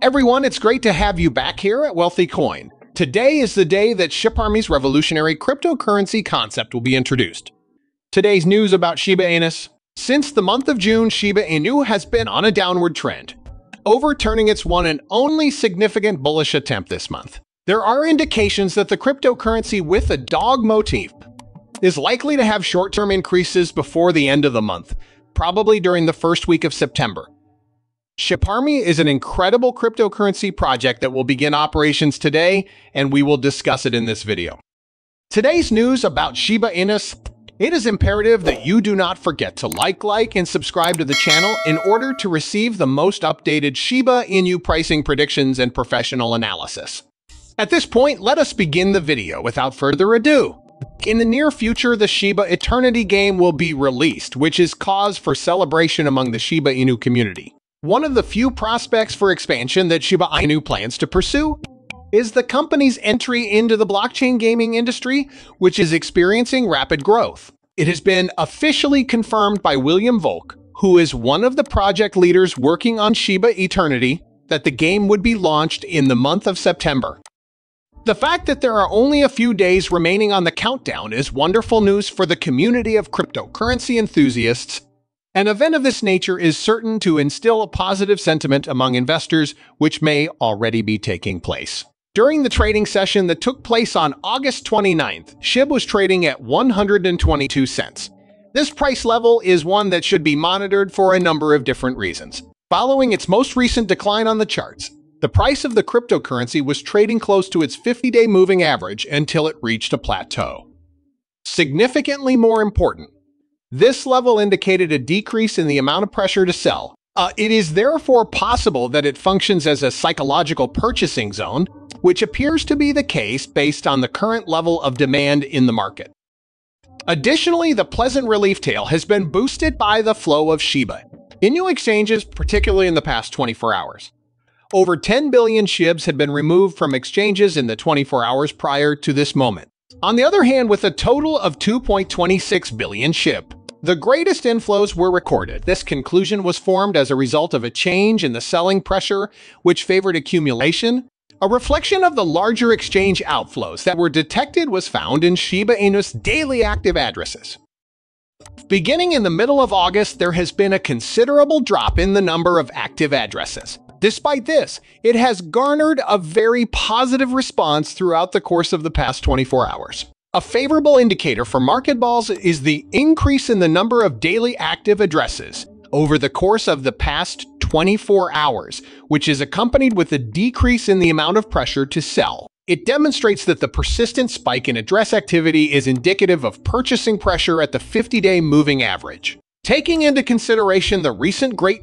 Everyone, it's great to have you back here at Wealthy Coin. Today is the day that SHIB Army's revolutionary cryptocurrency concept will be introduced. Today's news about Shiba Inus. Since the month of June, Shiba Inu has been on a downward trend, overturning its one and only significant bullish attempt this month. There are indications that the cryptocurrency with a dog motif is likely to have short-term increases before the end of the month, probably during the first week of September. SHIB Army is an incredible cryptocurrency project that will begin operations today, and we will discuss it in this video. Today's news about Shiba Inus it is imperative that you do not forget to like, like, and subscribe to the channel in order to receive the most updated Shiba Inu pricing predictions and professional analysis. At this point, let us begin the video without further ado. In the near future, the Shiba Eternity game will be released, which is cause for celebration among the Shiba Inu community. One of the few prospects for expansion that Shiba Inu plans to pursue is the company's entry into the blockchain gaming industry, which is experiencing rapid growth. It has been officially confirmed by William Volk, who is one of the project leaders working on Shiba Eternity, that the game would be launched in the month of September. The fact that there are only a few days remaining on the countdown is wonderful news for the community of cryptocurrency enthusiasts. An event of this nature is certain to instill a positive sentiment among investors, which may already be taking place. During the trading session that took place on August 29th, SHIB was trading at 122 cents. This price level is one that should be monitored for a number of different reasons. Following its most recent decline on the charts, the price of the cryptocurrency was trading close to its 50-day moving average until it reached a plateau. Significantly more important, this level indicated a decrease in the amount of pressure to sell. Uh, it is therefore possible that it functions as a psychological purchasing zone which appears to be the case based on the current level of demand in the market. Additionally, the pleasant relief tail has been boosted by the flow of Shiba Inu exchanges, particularly in the past 24 hours. Over 10 billion SHIBs had been removed from exchanges in the 24 hours prior to this moment. On the other hand, with a total of 2.26 billion SHIB, the greatest inflows were recorded. This conclusion was formed as a result of a change in the selling pressure, which favored accumulation, a reflection of the larger exchange outflows that were detected was found in Shiba Inu's daily active addresses. Beginning in the middle of August, there has been a considerable drop in the number of active addresses. Despite this, it has garnered a very positive response throughout the course of the past 24 hours. A favorable indicator for market balls is the increase in the number of daily active addresses over the course of the past 24 hours, which is accompanied with a decrease in the amount of pressure to sell. It demonstrates that the persistent spike in address activity is indicative of purchasing pressure at the 50-day moving average. Taking into consideration the recent great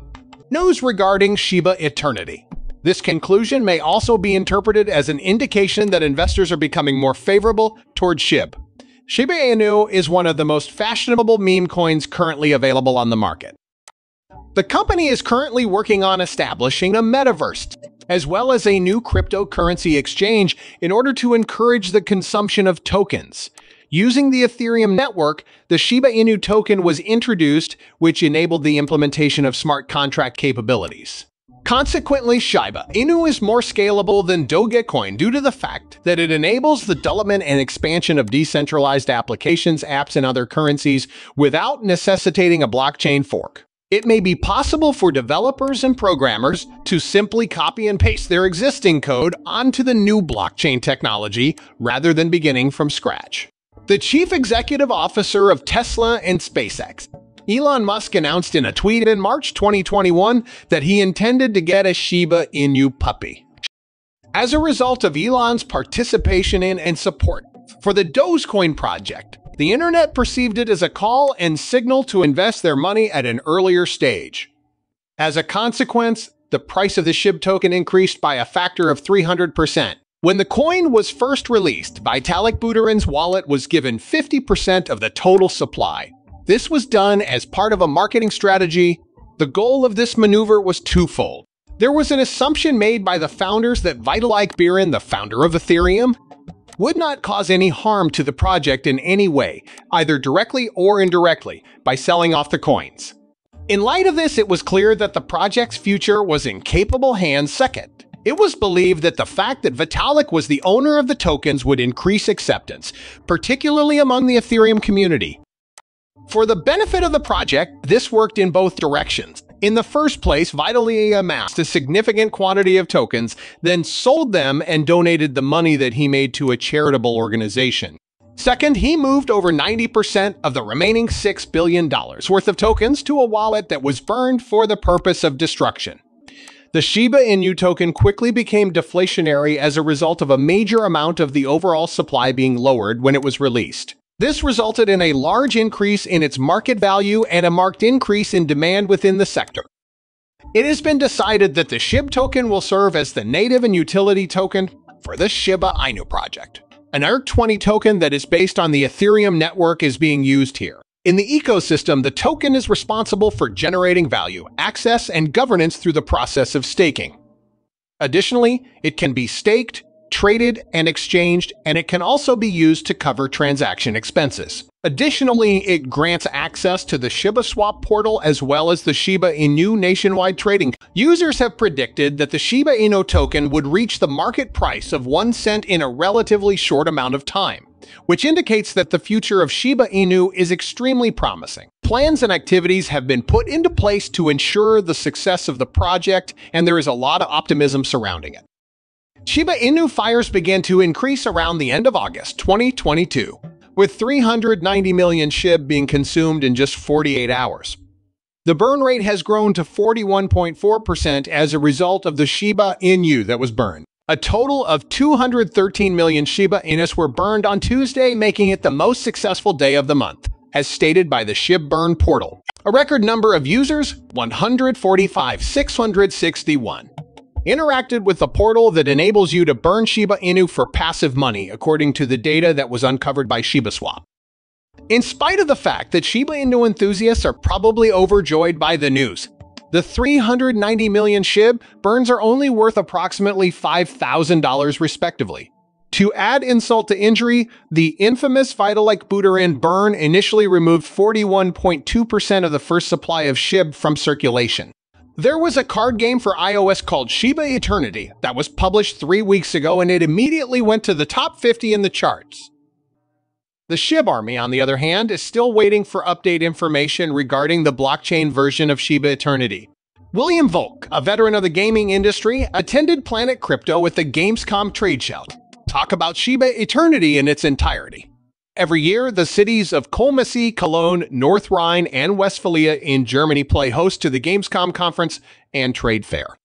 news regarding Shiba Eternity, this conclusion may also be interpreted as an indication that investors are becoming more favorable toward SHIB. Shiba Inu is one of the most fashionable meme coins currently available on the market. The company is currently working on establishing a metaverse, as well as a new cryptocurrency exchange in order to encourage the consumption of tokens. Using the Ethereum network, the Shiba Inu token was introduced, which enabled the implementation of smart contract capabilities. Consequently, Shiba Inu is more scalable than Dogecoin due to the fact that it enables the development and expansion of decentralized applications, apps, and other currencies without necessitating a blockchain fork. It may be possible for developers and programmers to simply copy and paste their existing code onto the new blockchain technology rather than beginning from scratch. The chief executive officer of Tesla and SpaceX, Elon Musk announced in a tweet in March 2021 that he intended to get a Shiba Inu puppy. As a result of Elon's participation in and support for the Dogecoin project, the internet perceived it as a call and signal to invest their money at an earlier stage. As a consequence, the price of the SHIB token increased by a factor of 300%. When the coin was first released, Vitalik Buterin's wallet was given 50% of the total supply. This was done as part of a marketing strategy. The goal of this maneuver was twofold. There was an assumption made by the founders that Vitalik Buterin, the founder of Ethereum, would not cause any harm to the project in any way, either directly or indirectly, by selling off the coins. In light of this, it was clear that the project's future was in capable hands second. It was believed that the fact that Vitalik was the owner of the tokens would increase acceptance, particularly among the Ethereum community. For the benefit of the project, this worked in both directions. In the first place, Vitalik amassed a significant quantity of tokens, then sold them and donated the money that he made to a charitable organization. Second, he moved over 90% of the remaining $6 billion worth of tokens to a wallet that was burned for the purpose of destruction. The Shiba Inu token quickly became deflationary as a result of a major amount of the overall supply being lowered when it was released. This resulted in a large increase in its market value and a marked increase in demand within the sector. It has been decided that the SHIB token will serve as the native and utility token for the Shiba Inu project. An ERC20 token that is based on the Ethereum network is being used here. In the ecosystem, the token is responsible for generating value, access, and governance through the process of staking. Additionally, it can be staked, traded, and exchanged, and it can also be used to cover transaction expenses. Additionally, it grants access to the Shiba Swap portal as well as the Shiba Inu nationwide trading. Users have predicted that the Shiba Inu token would reach the market price of 1 cent in a relatively short amount of time, which indicates that the future of Shiba Inu is extremely promising. Plans and activities have been put into place to ensure the success of the project, and there is a lot of optimism surrounding it. Shiba Inu fires began to increase around the end of August 2022 with 390 million SHIB being consumed in just 48 hours. The burn rate has grown to 41.4% as a result of the Shiba Inu that was burned. A total of 213 million Shiba Inus were burned on Tuesday, making it the most successful day of the month, as stated by the SHIB Burn portal. A record number of users, 145,661 interacted with the portal that enables you to burn Shiba Inu for passive money, according to the data that was uncovered by ShibaSwap. In spite of the fact that Shiba Inu enthusiasts are probably overjoyed by the news, the 390 million SHIB burns are only worth approximately $5,000 respectively. To add insult to injury, the infamous Vitalik Buterin burn initially removed 41.2% of the first supply of SHIB from circulation. There was a card game for iOS called Shiba Eternity that was published three weeks ago and it immediately went to the top 50 in the charts. The SHIB Army, on the other hand, is still waiting for update information regarding the blockchain version of Shiba Eternity. William Volk, a veteran of the gaming industry, attended Planet Crypto with the Gamescom trade show. Talk about Shiba Eternity in its entirety. Every year, the cities of Koelnmesse, Cologne, North Rhine, and Westphalia in Germany play host to the Gamescom conference and trade fair.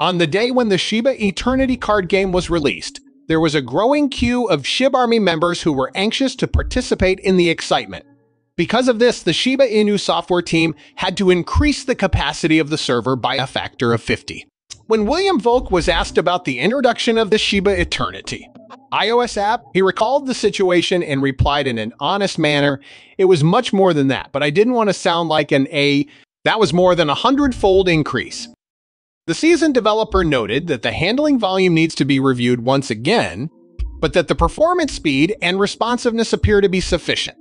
On the day when the Shiba Eternity card game was released, there was a growing queue of SHIB Army members who were anxious to participate in the excitement. Because of this, the Shiba Inu software team had to increase the capacity of the server by a factor of 50. When William Volk was asked about the introduction of the Shiba Eternity, iOS app, he recalled the situation and replied in an honest manner. It was much more than that, but I didn't want to sound like an A. That was more than a hundredfold increase. The seasoned developer noted that the handling volume needs to be reviewed once again, but that the performance speed and responsiveness appear to be sufficient.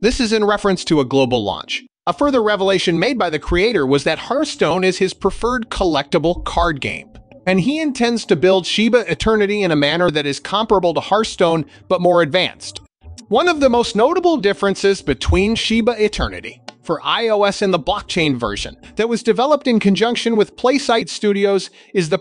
This is in reference to a global launch. A further revelation made by the creator was that Hearthstone is his preferred collectible card game and he intends to build Shiba Eternity in a manner that is comparable to Hearthstone but more advanced. One of the most notable differences between Shiba Eternity for iOS and the blockchain version that was developed in conjunction with PlaySide Studios is the